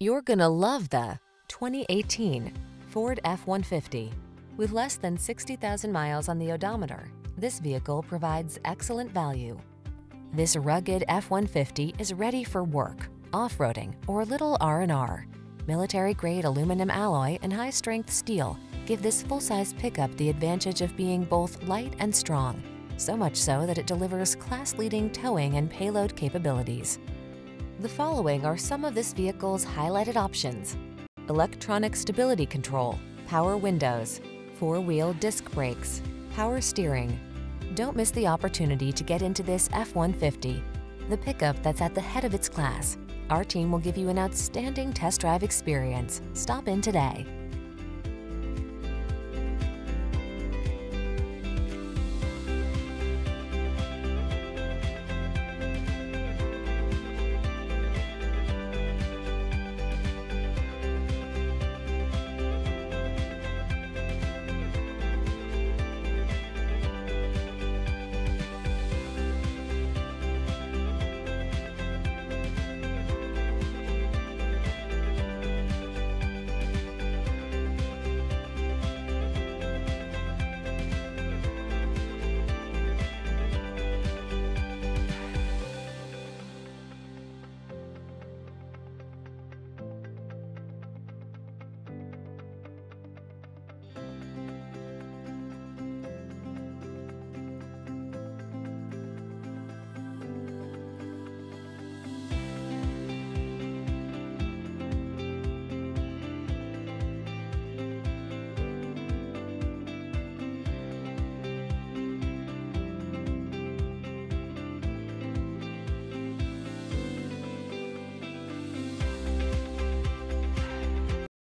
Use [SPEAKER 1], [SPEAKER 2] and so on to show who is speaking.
[SPEAKER 1] You're gonna love the 2018 Ford F-150. With less than 60,000 miles on the odometer, this vehicle provides excellent value. This rugged F-150 is ready for work, off-roading, or a little R&R. Military-grade aluminum alloy and high-strength steel give this full-size pickup the advantage of being both light and strong, so much so that it delivers class-leading towing and payload capabilities. The following are some of this vehicle's highlighted options. Electronic stability control, power windows, four-wheel disc brakes, power steering. Don't miss the opportunity to get into this F-150, the pickup that's at the head of its class. Our team will give you an outstanding test drive experience. Stop in today.